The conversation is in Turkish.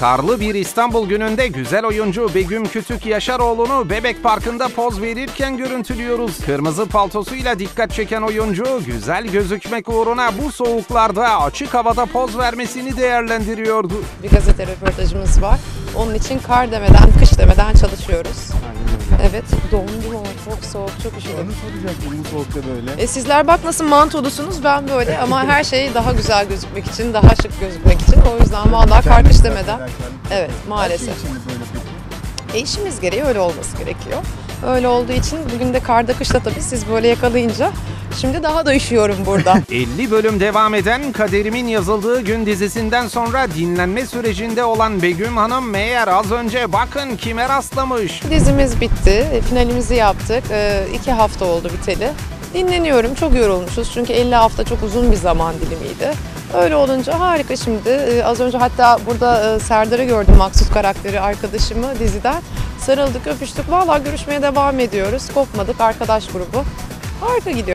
Karlı bir İstanbul gününde güzel oyuncu Begüm Kütük Yaşaroğlu'nu Bebek Parkı'nda poz verirken görüntülüyoruz. Kırmızı paltosuyla dikkat çeken oyuncu güzel gözükmek uğruna bu soğuklarda açık havada poz vermesini değerlendiriyordu. Bir gazete röportajımız var. Onun için kar demeden, kış demeden çalışıyoruz. Evet, dondum ama çok soğuk, çok üşüdüm. Onu soracaktım bu soğukta böyle. E sizler bak nasıl mantolusunuz, ben böyle ama her şey daha güzel gözükmek için, daha şık gözükmek için. O yüzden vallahi kar kış demeden. Evet, maalesef. Böyle peki? E işimiz gereği öyle olması gerekiyor. Öyle olduğu için bugün de karda kışta tabii siz böyle yakalayınca şimdi daha da üşüyorum burada. 50 bölüm devam eden Kaderimin yazıldığı gün dizisinden sonra dinlenme sürecinde olan Begüm Hanım meğer az önce bakın kime rastlamış. Dizimiz bitti, e, finalimizi yaptık. E, iki hafta oldu biteli. Dinleniyorum, çok yorulmuşuz çünkü 50 hafta çok uzun bir zaman dilimiydi. Öyle olunca harika şimdi. E, az önce hatta burada e, Serdar'ı gördüm, Maksut karakteri arkadaşımı diziden. Sarıldık, öpüştük. Vallahi görüşmeye devam ediyoruz. Kopmadık, arkadaş grubu. Harika gidiyor.